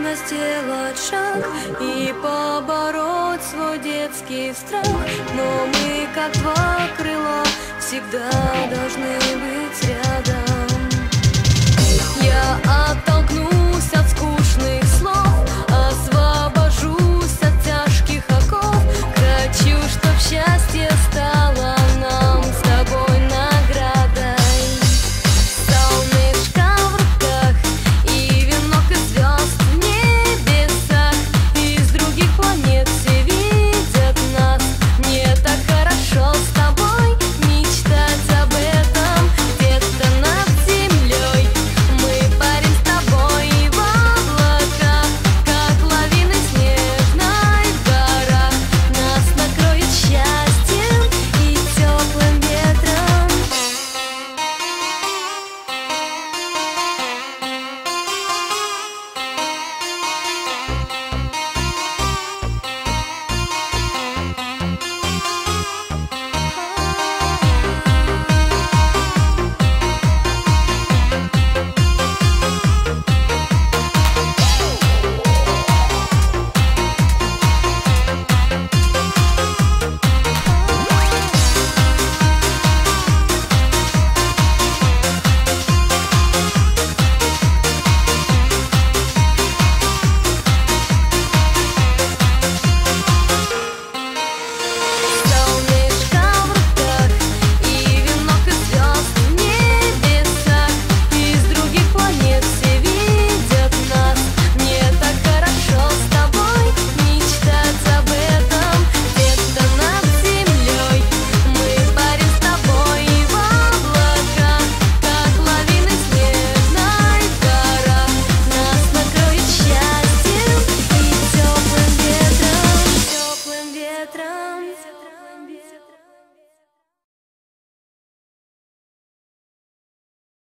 трудно сделать шаг И побороть свой детский страх. Но мы, как два крыла, всегда должны быть рядом.